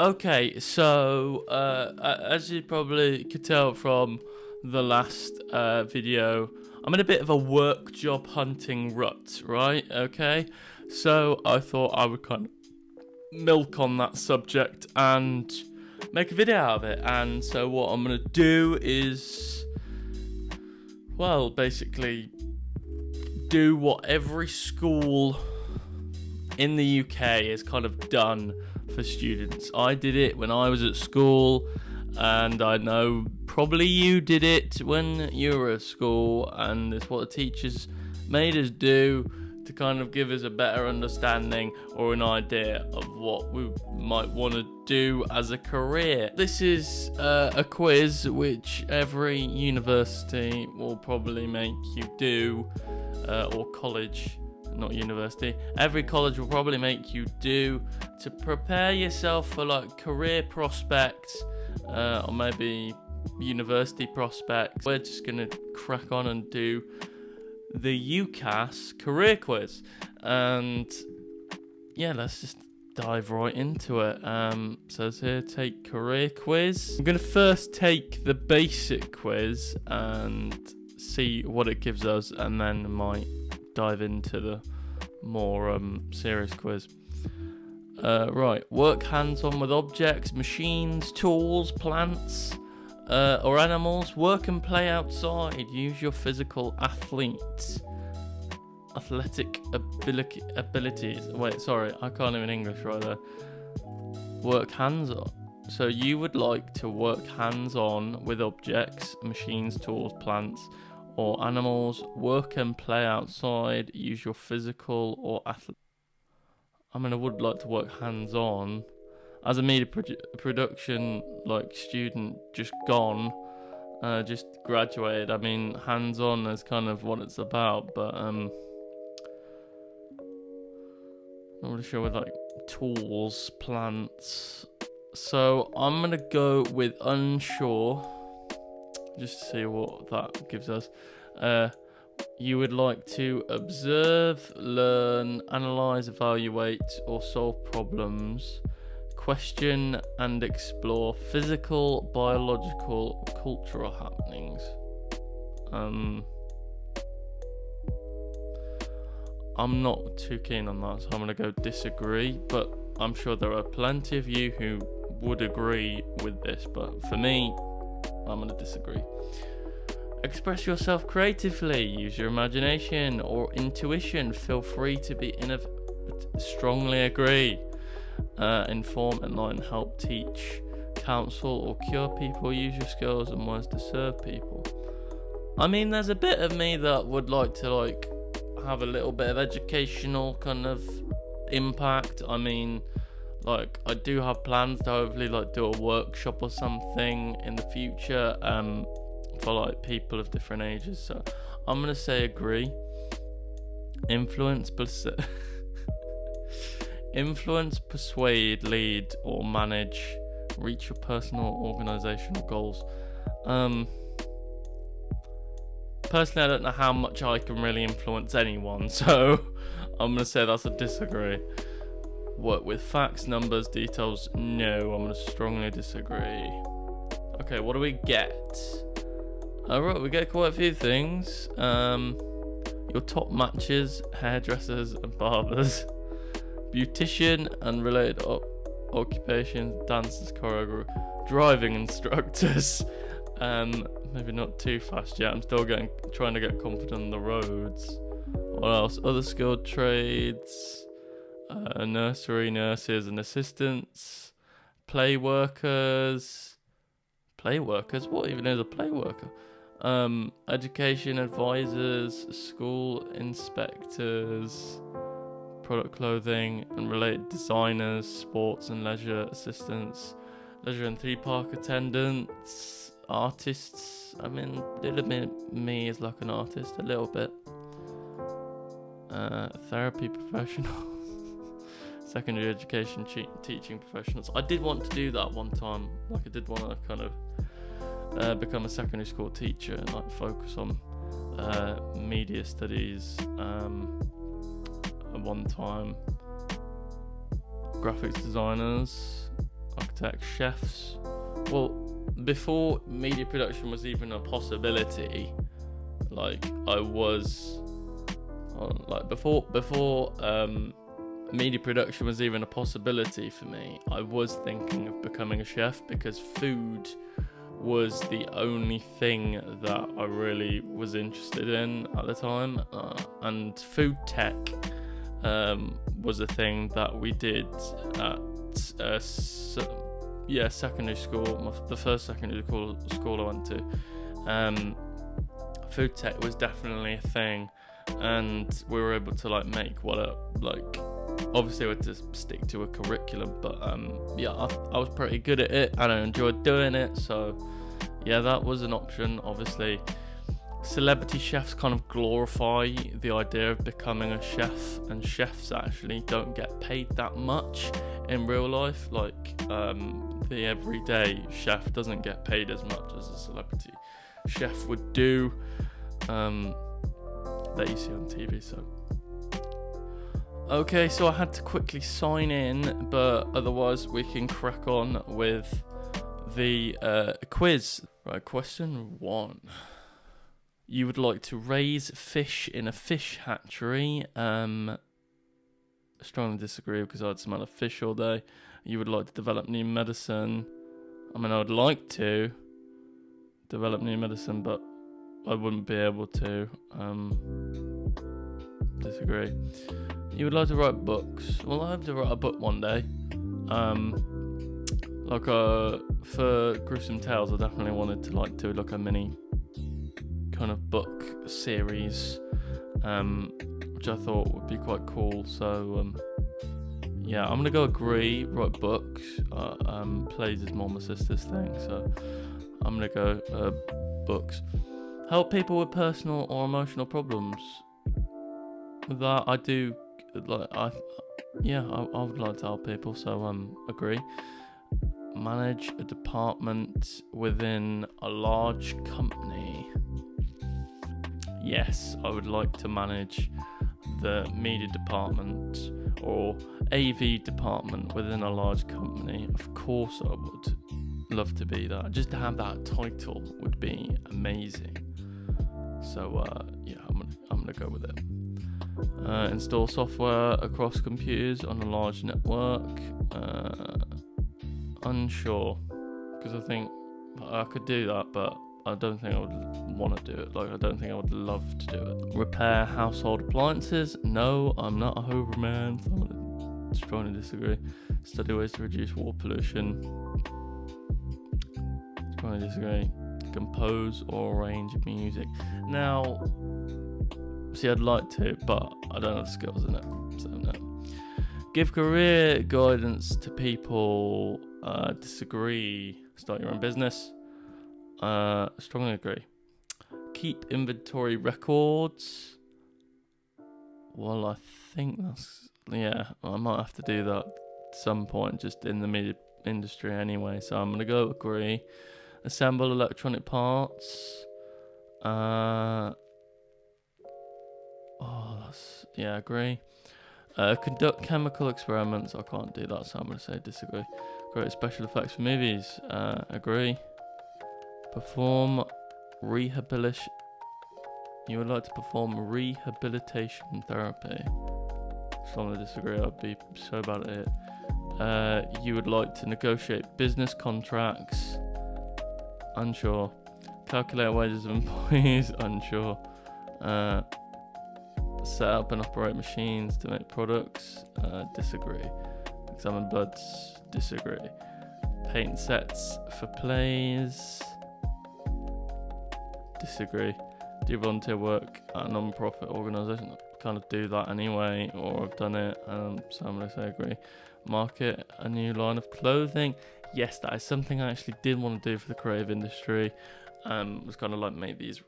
Okay, so uh, as you probably could tell from the last uh, video, I'm in a bit of a work job hunting rut, right? Okay, so I thought I would kind of milk on that subject and make a video out of it. And so what I'm gonna do is, well, basically do what every school in the UK has kind of done for students. I did it when I was at school, and I know probably you did it when you were at school, and it's what the teachers made us do to kind of give us a better understanding or an idea of what we might want to do as a career. This is uh, a quiz which every university will probably make you do, uh, or college not university. Every college will probably make you do to prepare yourself for like career prospects uh, or maybe university prospects. We're just gonna crack on and do the UCAS career quiz, and yeah, let's just dive right into it. Um, says here, take career quiz. I'm gonna first take the basic quiz and see what it gives us, and then might dive into the more um, serious quiz. Uh, right, work hands on with objects, machines, tools, plants, uh, or animals. Work and play outside. Use your physical athlete, athletic ability, abilities. Wait, sorry, I can't even English right there. Work hands on. So you would like to work hands on with objects, machines, tools, plants, or animals, work and play outside, use your physical or athletic. I mean, I would like to work hands on. As a media production like student, just gone, uh, just graduated. I mean, hands on is kind of what it's about, but um, not really sure with like tools, plants. So I'm gonna go with unsure just to see what that gives us. Uh, you would like to observe, learn, analyze, evaluate, or solve problems, question and explore physical, biological, cultural happenings. Um, I'm not too keen on that, so I'm going to go disagree, but I'm sure there are plenty of you who would agree with this, but for me, I'm going to disagree. Express yourself creatively, use your imagination or intuition. Feel free to be innovative. Strongly agree. Uh, inform, enlighten, help, teach, counsel, or cure people. Use your skills and words to serve people. I mean, there's a bit of me that would like to like have a little bit of educational kind of impact. I mean, like I do have plans to hopefully like do a workshop or something in the future um for like people of different ages. So I'm gonna say agree. Influence persu- influence persuade lead or manage. Reach your personal organizational goals. Um personally I don't know how much I can really influence anyone so I'm gonna say that's a disagree Work with facts, numbers, details? No, I'm going to strongly disagree. Okay, what do we get? Alright, we get quite a few things. Um, your top matches, hairdressers and barbers, beautician and related occupations, dancers, choreographers, driving instructors. Um, maybe not too fast yet. I'm still getting trying to get confident on the roads. What else? Other skilled trades uh, nursery nurses and assistants, play workers, play workers. What even is a play worker? Um, education advisors, school inspectors, product clothing and related designers, sports and leisure assistants, leisure and theme park attendants, artists. I mean, little bit me is like an artist, a little bit. Uh, therapy professional secondary education teaching professionals. I did want to do that one time. Like I did want to kind of uh, become a secondary school teacher and like focus on uh, media studies um, one time, graphics designers, architects, chefs. Well, before media production was even a possibility, like I was, uh, like before before um, media production was even a possibility for me, I was thinking of becoming a chef because food was the only thing that I really was interested in at the time, uh, and food tech um, was a thing that we did at uh, yeah secondary school, the first secondary school school I went to. Um, food tech was definitely a thing, and we were able to like make what a like obviously I had to stick to a curriculum, but um, yeah, I, I, was pretty good at it and I enjoyed doing it. So yeah, that was an option. Obviously, celebrity chefs kind of glorify the idea of becoming a chef, and chefs actually don't get paid that much in real life. Like um, the everyday chef doesn't get paid as much as a celebrity chef would do. Um, that you see on TV. So Okay, so I had to quickly sign in, but otherwise we can crack on with the uh, quiz. Right, question one. You would like to raise fish in a fish hatchery. Um, strongly disagree because I'd smell of fish all day. You would like to develop new medicine. I mean, I would like to develop new medicine, but I wouldn't be able to. Um, disagree. You would like to write books. Well, I hope to write a book one day. Um, like uh, for gruesome tales, I definitely wanted to like do like a mini kind of book series, um, which I thought would be quite cool. So um, yeah, I'm gonna go agree. Write books. Uh, um, plays is more my sister's thing, so I'm gonna go uh, books. Help people with personal or emotional problems. That I do like I, yeah, I, I would like to help people, so um, agree. Manage a department within a large company. Yes, I would like to manage the media department or AV department within a large company. Of course, I would love to be that. Just to have that title would be amazing. So uh, yeah, I'm gonna I'm gonna go with it. Uh, install software across computers on a large network. Uh, unsure, because I think I could do that, but I don't think I would want to do it. Like, I don't think I would love to do it. Repair household appliances? No, I'm not a Hoover man. So I'm to strongly disagree. Study ways to reduce water pollution. Strongly disagree. Compose or arrange music. Now, See, I'd like to, but I don't have the skills in it. So, no. Give career guidance to people. Uh, disagree. Start your own business. Uh, strongly agree. Keep inventory records. Well, I think that's. Yeah, I might have to do that at some point, just in the media industry anyway. So I'm to go agree. Assemble electronic parts. Uh, yeah, agree. Uh, conduct chemical experiments. I can't do that, so I'm gonna say disagree. Create special effects for movies. Uh, agree. Perform rehabilitation. You would like to perform rehabilitation therapy. Strongly disagree. I'd be so bad at it. Uh, you would like to negotiate business contracts. Unsure. Calculate wages of employees. Unsure. Uh, set up and operate machines to make products. Uh, disagree. Examine buds. Disagree. Paint sets for plays. Disagree. Do volunteer work at a non-profit organisation? Kind of do that anyway, or I've done it. Um, so I'm gonna say agree. Market a new line of clothing. Yes, that is something I actually did want to do for the creative industry. Um, was kind of like make these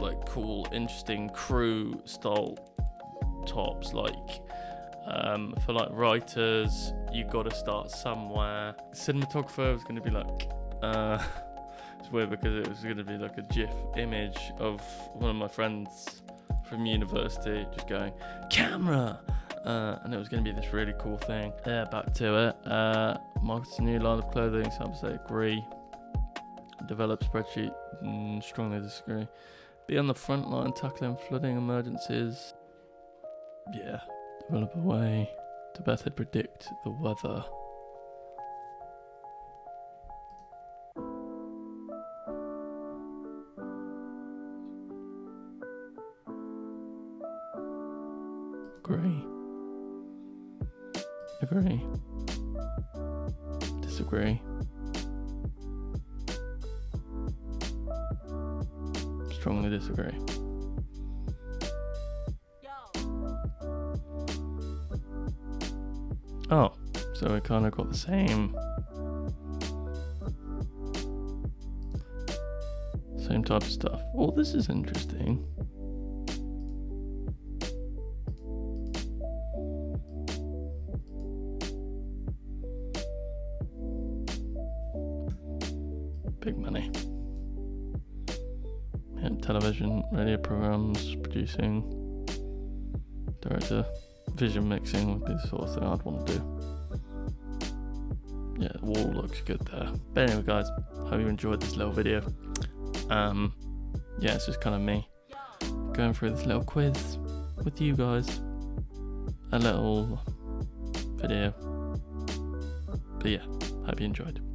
like cool, interesting crew style tops. Like um, for like writers, you got to start somewhere. Cinematographer was going to be like uh, it's weird because it was going to be like a GIF image of one of my friends from university just going, camera! Uh, and it was going to be this really cool thing. Yeah, back to it. Uh, markets a new line of clothing, some say agree. Develop spreadsheet, mm, strongly disagree. Be on the front line tackling flooding emergencies. Yeah. Develop a way to better predict the weather. Agree. Agree. Disagree. Strongly disagree. Oh, so we kind of got the same. Same type of stuff. Oh, this is interesting. Radio programs, producing, director, vision mixing would be the sort of thing I'd want to do. Yeah, the wall looks good there. But anyway, guys, hope you enjoyed this little video. Um, yeah, it's just kind of me going through this little quiz with you guys. A little video. But yeah, hope you enjoyed.